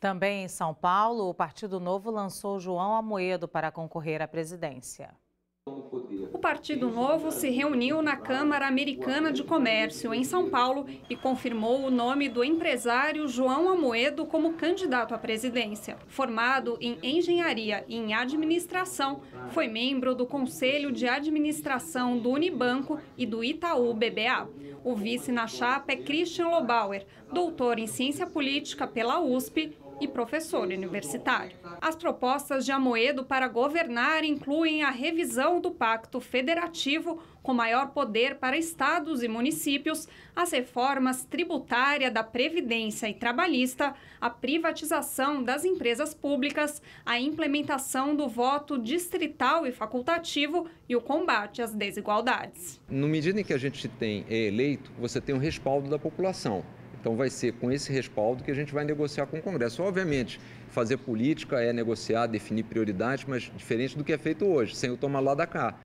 Também em São Paulo, o Partido Novo lançou João Amoedo para concorrer à presidência. O Partido Novo se reuniu na Câmara Americana de Comércio, em São Paulo, e confirmou o nome do empresário João Amoedo como candidato à presidência. Formado em engenharia e em administração, foi membro do Conselho de Administração do Unibanco e do Itaú BBA. O vice na chapa é Christian Lobauer, doutor em ciência política pela USP e professor universitário. As propostas de Amoedo para governar incluem a revisão do Pacto Federativo com maior poder para estados e municípios, as reformas tributária da Previdência e Trabalhista, a privatização das empresas públicas, a implementação do voto distrital e facultativo e o combate às desigualdades. No medida em que a gente tem é eleito, você tem o respaldo da população. Então vai ser com esse respaldo que a gente vai negociar com o Congresso. Obviamente, fazer política é negociar, definir prioridades, mas diferente do que é feito hoje, sem o tomar lá da cá.